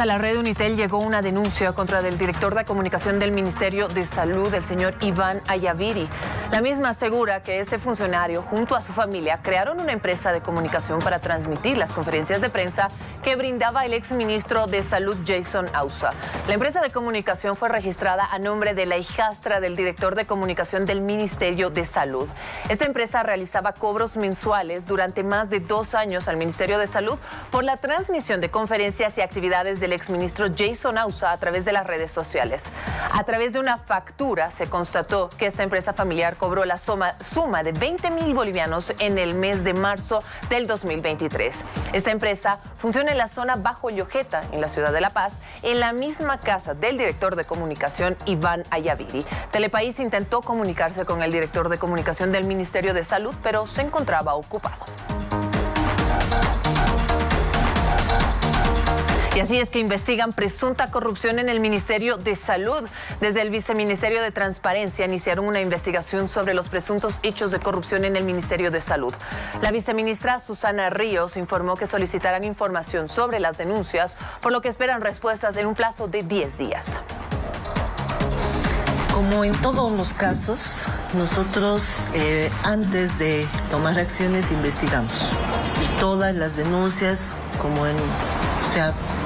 Desde la red Unitel llegó una denuncia contra el director de comunicación del Ministerio de Salud, el señor Iván Ayaviri. La misma asegura que este funcionario, junto a su familia, crearon una empresa de comunicación para transmitir las conferencias de prensa que brindaba el exministro de Salud, Jason Ausa. La empresa de comunicación fue registrada a nombre de la hijastra del director de comunicación del Ministerio de Salud. Esta empresa realizaba cobros mensuales durante más de dos años al Ministerio de Salud por la transmisión de conferencias y actividades del exministro Jason Ausa a través de las redes sociales. A través de una factura se constató que esta empresa familiar cobró la suma, suma de 20 mil bolivianos en el mes de marzo del 2023. Esta empresa funciona en la zona Bajo Yojeta, en la ciudad de La Paz, en la misma casa del director de comunicación Iván Ayaviri. Telepaís intentó comunicarse con el director de comunicación del Ministerio de Salud, pero se encontraba ocupado. Y así es que investigan presunta corrupción en el Ministerio de Salud. Desde el Viceministerio de Transparencia iniciaron una investigación sobre los presuntos hechos de corrupción en el Ministerio de Salud. La viceministra Susana Ríos informó que solicitarán información sobre las denuncias, por lo que esperan respuestas en un plazo de 10 días. Como en todos los casos, nosotros eh, antes de tomar acciones investigamos. Y todas las denuncias, como en, o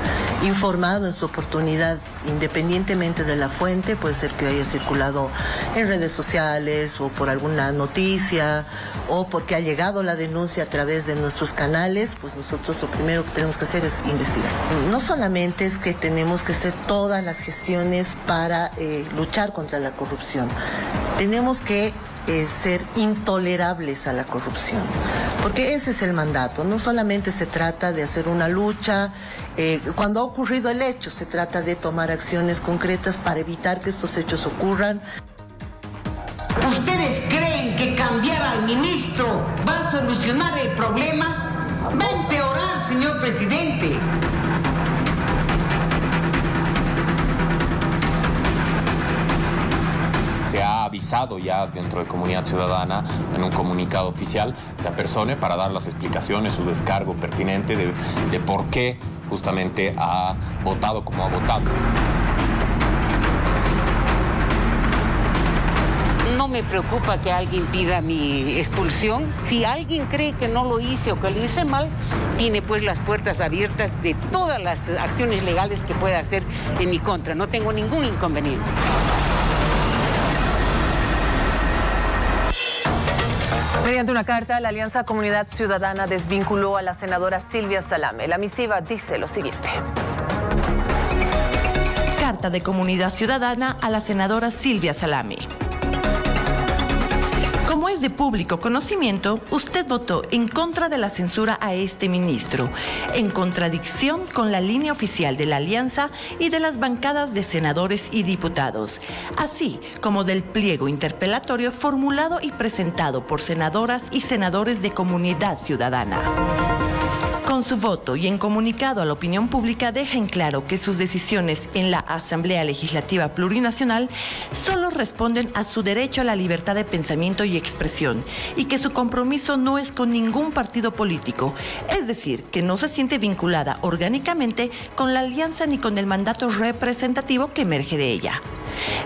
informado en su oportunidad, independientemente de la fuente, puede ser que haya circulado en redes sociales o por alguna noticia o porque ha llegado la denuncia a través de nuestros canales, pues nosotros lo primero que tenemos que hacer es investigar. No solamente es que tenemos que hacer todas las gestiones para eh, luchar contra la corrupción, tenemos que eh, ser intolerables a la corrupción, porque ese es el mandato, no solamente se trata de hacer una lucha, eh, cuando ha ocurrido el hecho, se trata de tomar acciones concretas para evitar que estos hechos ocurran. ¿Ustedes creen que cambiar al ministro va a solucionar el problema? Va a empeorar, señor presidente. Ya dentro de Comunidad Ciudadana en un comunicado oficial, se apersone para dar las explicaciones, su descargo pertinente de, de por qué justamente ha votado como ha votado. No me preocupa que alguien pida mi expulsión. Si alguien cree que no lo hice o que lo hice mal, tiene pues las puertas abiertas de todas las acciones legales que pueda hacer en mi contra. No tengo ningún inconveniente. Mediante una carta, la Alianza Comunidad Ciudadana desvinculó a la senadora Silvia Salame. La misiva dice lo siguiente. Carta de Comunidad Ciudadana a la senadora Silvia Salame. Como es de público conocimiento, usted votó en contra de la censura a este ministro, en contradicción con la línea oficial de la Alianza y de las bancadas de senadores y diputados, así como del pliego interpelatorio formulado y presentado por senadoras y senadores de Comunidad Ciudadana. Con su voto y en comunicado a la opinión pública dejan claro que sus decisiones en la Asamblea Legislativa Plurinacional solo responden a su derecho a la libertad de pensamiento y expresión y que su compromiso no es con ningún partido político, es decir, que no se siente vinculada orgánicamente con la alianza ni con el mandato representativo que emerge de ella.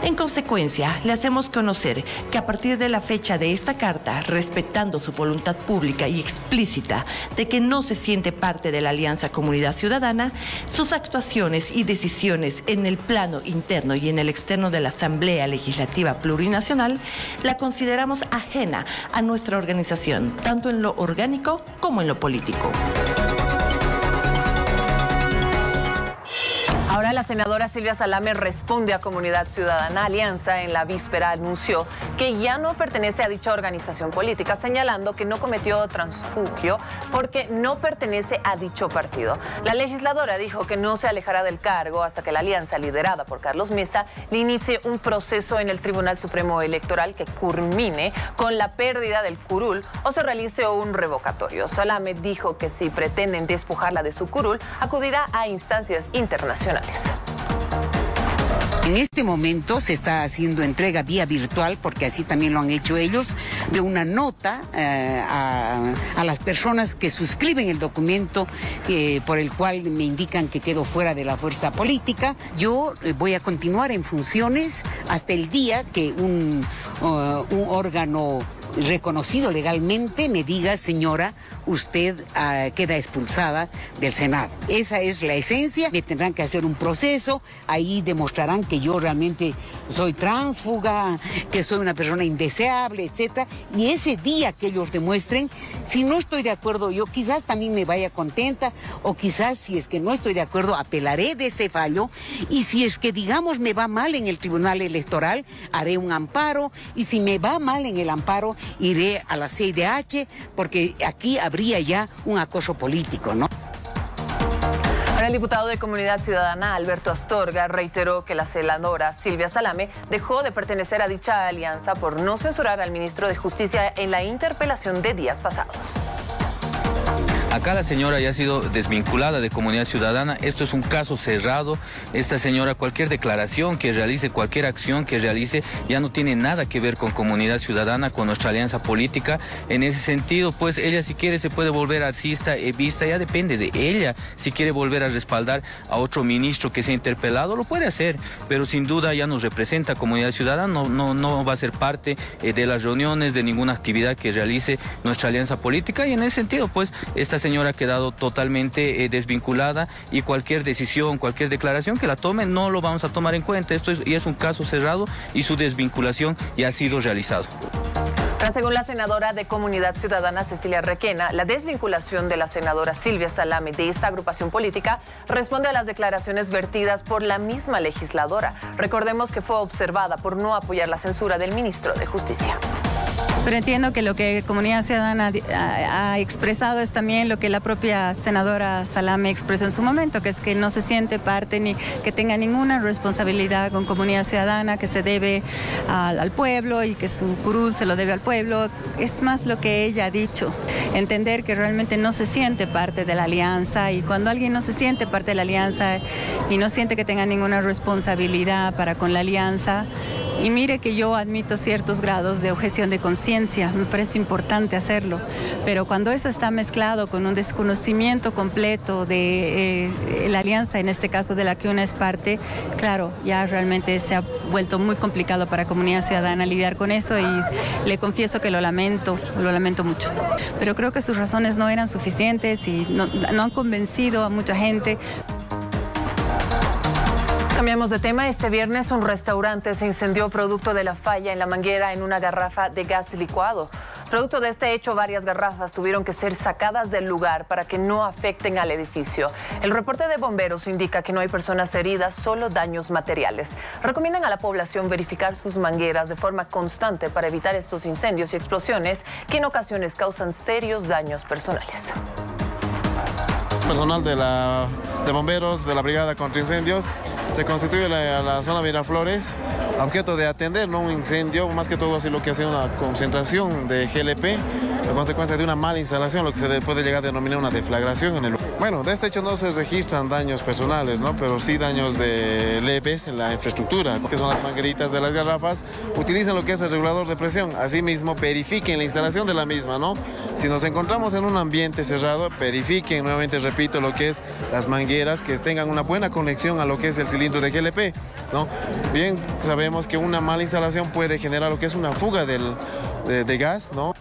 En consecuencia, le hacemos conocer que a partir de la fecha de esta carta, respetando su voluntad pública y explícita de que no se siente parte de la Alianza Comunidad Ciudadana, sus actuaciones y decisiones en el plano interno y en el externo de la Asamblea Legislativa Plurinacional la consideramos ajena a nuestra organización, tanto en lo orgánico como en lo político. Ahora la senadora Silvia Salame responde a Comunidad Ciudadana Alianza. En la víspera anunció que ya no pertenece a dicha organización política, señalando que no cometió transfugio porque no pertenece a dicho partido. La legisladora dijo que no se alejará del cargo hasta que la alianza liderada por Carlos Mesa le inicie un proceso en el Tribunal Supremo Electoral que culmine con la pérdida del curul o se realice un revocatorio. Salame dijo que si pretenden despojarla de su curul, acudirá a instancias internacionales. En este momento se está haciendo entrega vía virtual, porque así también lo han hecho ellos, de una nota eh, a, las personas que suscriben el documento eh, por el cual me indican que quedo fuera de la fuerza política. Yo eh, voy a continuar en funciones hasta el día que un, un órgano reconocido legalmente me diga, señora, usted ah, queda expulsada del Senado. Esa es la esencia. Me tendrán que hacer un proceso. Ahí demostrarán que yo realmente soy tránsfuga, que soy una persona indeseable, etcétera. Y ese día que ellos demuestren, si no estoy de acuerdo, yo quizás también me vaya contenta, o quizás si es que no estoy de acuerdo, apelaré de ese fallo. Y si es que, digamos, me va mal en el Tribunal Electoral, haré un amparo. Y si me va mal en el amparo, iré a la CIDH, porque aquí habría ya un acoso político, ¿no? el diputado de Comunidad Ciudadana, Alberto Astorga, reiteró que la celadora Silvia Salame dejó de pertenecer a dicha alianza por no censurar al ministro de Justicia en la interpelación de días pasados. Acá la señora ya ha sido desvinculada de comunidad ciudadana. Esto es un caso cerrado. Esta señora, cualquier declaración que realice, cualquier acción que realice, ya no tiene nada que ver con comunidad ciudadana, con nuestra alianza política. En ese sentido, pues ella si quiere se puede volver artista, vista, ya depende de ella. Si quiere volver a respaldar a otro ministro que sea interpelado, lo puede hacer. Pero sin duda ya nos representa comunidad ciudadana, no, no, no va a ser parte eh, de las reuniones, de ninguna actividad que realice nuestra alianza política. Y en ese sentido, pues esta señora ha quedado totalmente eh, desvinculada y cualquier decisión, cualquier declaración que la tome no lo vamos a tomar en cuenta. Esto es, y es un caso cerrado y su desvinculación ya ha sido realizado. Según la senadora de Comunidad Ciudadana Cecilia Requena, la desvinculación de la senadora Silvia Salame de esta agrupación política responde a las declaraciones vertidas por la misma legisladora. Recordemos que fue observada por no apoyar la censura del ministro de Justicia. Pero entiendo que lo que Comunidad Ciudadana ha expresado es también lo que la propia senadora Salame expresó en su momento, que es que no se siente parte ni que tenga ninguna responsabilidad con Comunidad Ciudadana, que se debe al, pueblo y que su curul se lo debe al pueblo. Es más lo que ella ha dicho, entender que realmente no se siente parte de la alianza y cuando alguien no se siente parte de la alianza y no siente que tenga ninguna responsabilidad para con la alianza, y mire que yo admito ciertos grados de objeción de conciencia, me parece importante hacerlo, pero cuando eso está mezclado con un desconocimiento completo de eh, la alianza, en este caso de la que una es parte, claro, ya realmente se ha vuelto muy complicado para comunidad ciudadana lidiar con eso y le confieso que lo lamento, lo lamento mucho. Pero creo que sus razones no eran suficientes y no, no han convencido a mucha gente. Cambiamos de tema. Este viernes un restaurante se incendió producto de la falla en la manguera en una garrafa de gas licuado. Producto de este hecho, varias garrafas tuvieron que ser sacadas del lugar para que no afecten al edificio. El reporte de bomberos indica que no hay personas heridas, solo daños materiales. Recomiendan a la población verificar sus mangueras de forma constante para evitar estos incendios y explosiones que en ocasiones causan serios daños personales. Personal de, la, de bomberos de la Brigada contra Incendios se constituye la, la zona Miraflores objeto de atender ¿no? un incendio, más que todo así lo que hace una concentración de GLP, a consecuencia de una mala instalación, lo que se puede llegar a denominar una deflagración en el Bueno, de este hecho no se registran daños personales, ¿no? pero sí daños de leves en la infraestructura, que son las mangueritas de las garrafas, utilizan lo que es el regulador de presión, asimismo verifiquen la instalación de la misma, ¿no? Si nos encontramos en un ambiente cerrado, verifiquen, nuevamente repito, lo que es las mangueras, que tengan una buena conexión a lo que es el cilindro de GLP, ¿no? Bien, sabemos que una mala instalación puede generar lo que es una fuga del, de, gas, ¿no?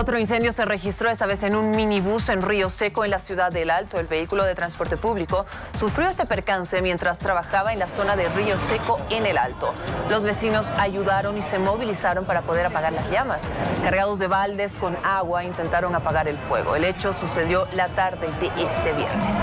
Otro incendio se registró esta vez en un minibús en Río Seco, en la ciudad del Alto. El vehículo de transporte público sufrió este percance mientras trabajaba en la zona de Río Seco, en el Alto. Los vecinos ayudaron y se movilizaron para poder apagar las llamas. Cargados de baldes con agua, intentaron apagar el fuego. El hecho sucedió la tarde de este viernes.